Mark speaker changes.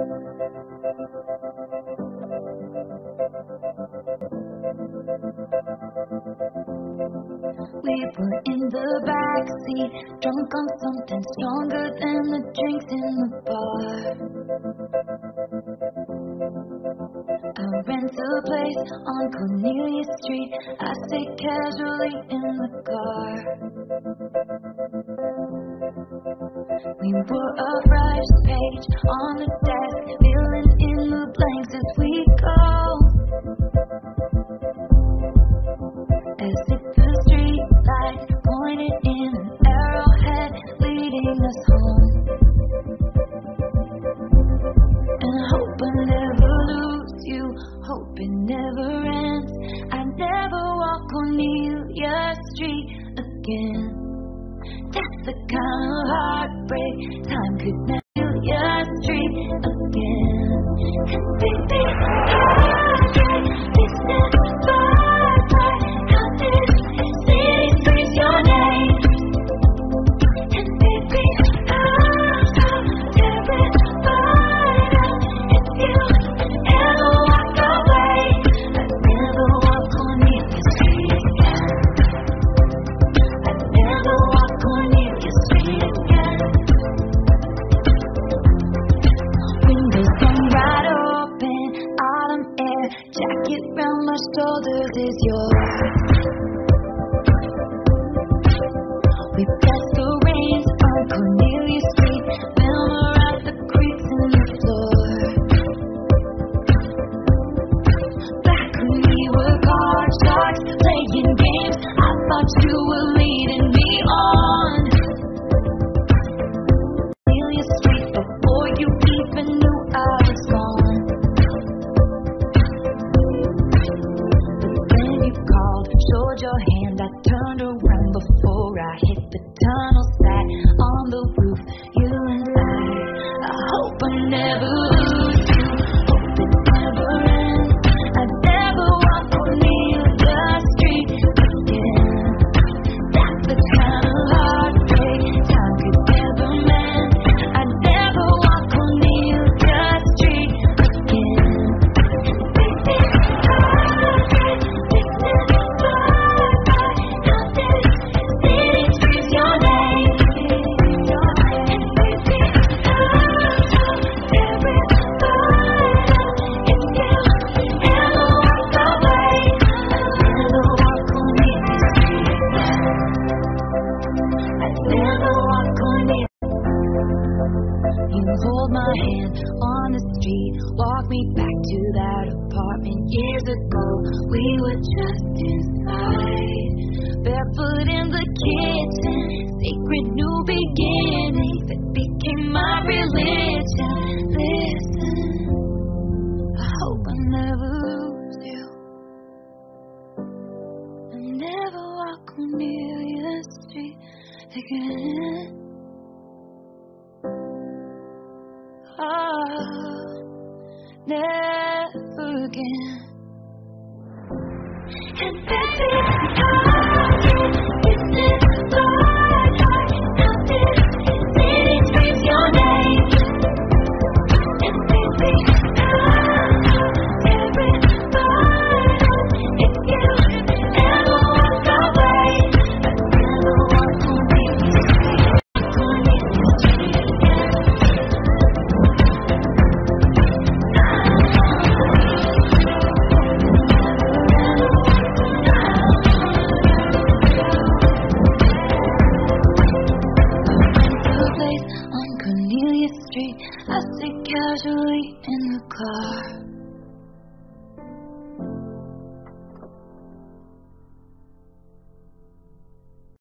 Speaker 1: We were in the backseat, drunk on something stronger than the drinks in the bar. I rent a place on Cornelia Street. I sit casually in the car. We were a fresh page on the desk, filling in the blanks as we go. As if the street lights pointed in an arrowhead leading us home. And hope I never lose you, hope it never ends. I never walk Cornelia Street again. Kind of heartbreak time could never yours. We me back to that apartment years ago. We were just inside, barefoot in the kitchen, sacred new beginning that became my religion. Listen, I hope I never lose you. I never walk on Cornelia Street again. Again. God.